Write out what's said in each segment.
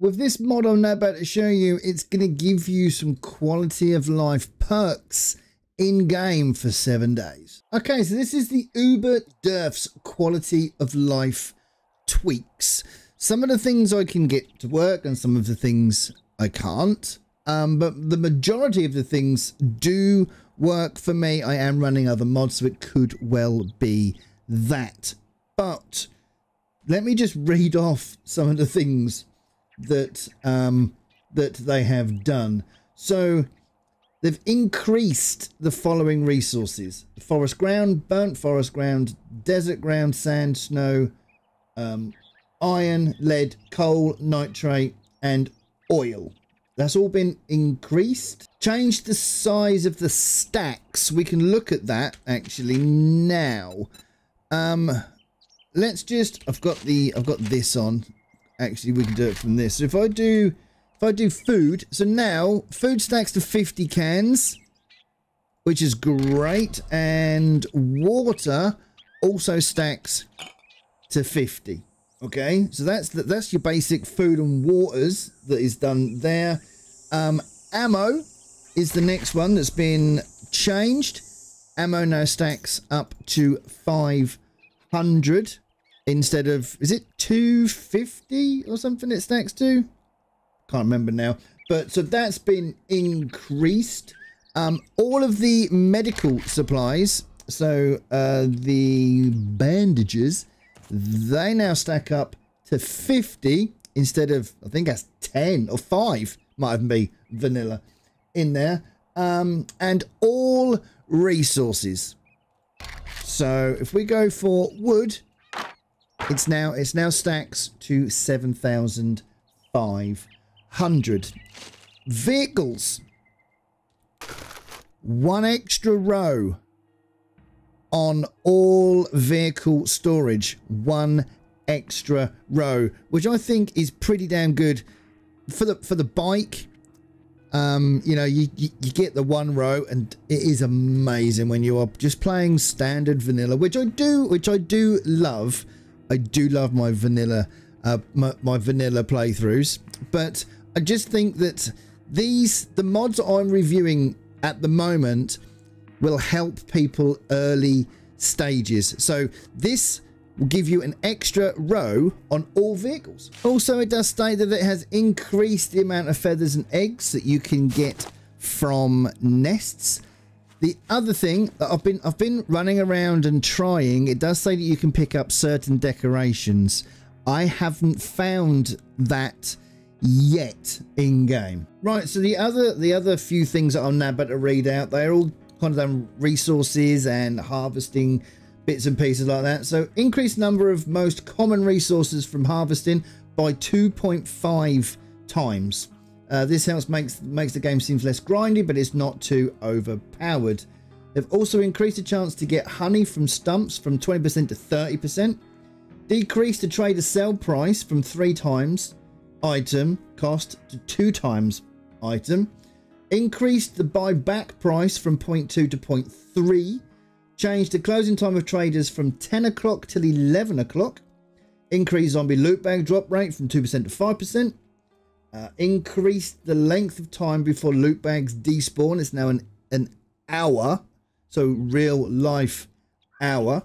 With this mod I'm now about to show you, it's going to give you some quality of life perks in game for seven days. Okay, so this is the Uber Derf's quality of life tweaks. Some of the things I can get to work and some of the things I can't. Um, but the majority of the things do work for me. I am running other mods, so it could well be that. But let me just read off some of the things that um, that they have done. So they've increased the following resources: forest ground, burnt forest ground, desert ground, sand, snow, um, iron, lead, coal, nitrate, and oil. That's all been increased. Changed the size of the stacks. We can look at that actually now. Um, let's just. I've got the. I've got this on actually we can do it from this. So if I do if I do food, so now food stacks to 50 cans, which is great, and water also stacks to 50. Okay, so that's the, that's your basic food and waters that is done there. Um, ammo is the next one that's been changed. Ammo now stacks up to 500 instead of is it 250 or something it stacks to? Can't remember now. But so that's been increased. Um all of the medical supplies so uh the bandages they now stack up to 50 instead of i think that's 10 or 5 might even be vanilla in there. Um and all resources. So if we go for wood it's now it's now stacks to 7,500 vehicles. One extra row on all vehicle storage. One extra row, which I think is pretty damn good for the for the bike. Um, you know, you, you, you get the one row, and it is amazing when you are just playing standard vanilla, which I do, which I do love. I do love my vanilla uh, my, my, vanilla playthroughs, but I just think that these the mods I'm reviewing at the moment will help people early stages. So this will give you an extra row on all vehicles. Also, it does state that it has increased the amount of feathers and eggs that you can get from nests the other thing that I've been I've been running around and trying, it does say that you can pick up certain decorations. I haven't found that yet in game. Right, so the other the other few things that I'm now about to read out, they're all kind of them resources and harvesting bits and pieces like that. So increased number of most common resources from harvesting by 2.5 times. Uh, this helps makes makes the game seems less grindy, but it's not too overpowered. They've also increased the chance to get honey from stumps from 20% to 30%. Decreased the trader sell price from three times item cost to two times item. Increased the buyback price from 0.2 to 0.3. Changed the closing time of traders from 10 o'clock till 11 o'clock. Increased zombie loot bag drop rate from 2% to 5%. Uh, increased the length of time before loot bags despawn. It's now an, an hour. So real life hour.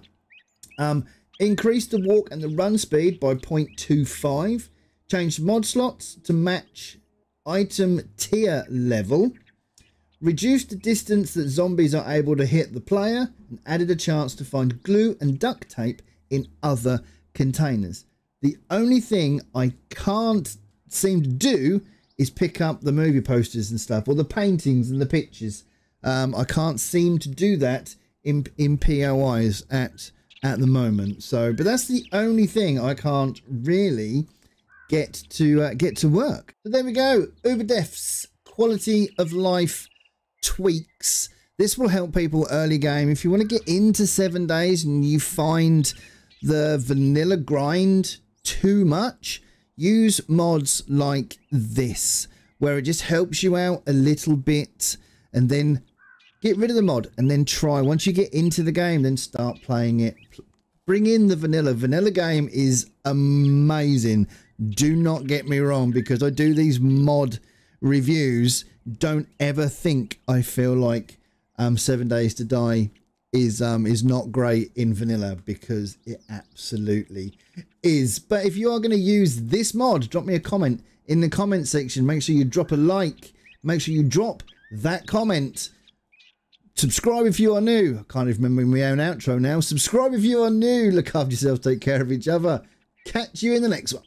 Um, increased the walk and the run speed by 0.25. Changed mod slots to match item tier level. Reduced the distance that zombies are able to hit the player. And added a chance to find glue and duct tape in other containers. The only thing I can't seem to do is pick up the movie posters and stuff or the paintings and the pictures. Um, I can't seem to do that in in POIs at at the moment. So, but that's the only thing I can't really get to uh, get to work. There we go. UberDerf's quality of life tweaks. This will help people early game. If you want to get into seven days and you find the vanilla grind too much, use mods like this where it just helps you out a little bit and then get rid of the mod and then try. Once you get into the game then start playing it. Bring in the vanilla. Vanilla game is amazing. Do not get me wrong because I do these mod reviews. Don't ever think I feel like um, Seven Days to Die is um is not great in vanilla because it absolutely is. But if you are going to use this mod, drop me a comment in the comment section. Make sure you drop a like. Make sure you drop that comment. Subscribe if you are new. I can't even remember my own outro now. Subscribe if you are new. Look after yourselves. Take care of each other. Catch you in the next one.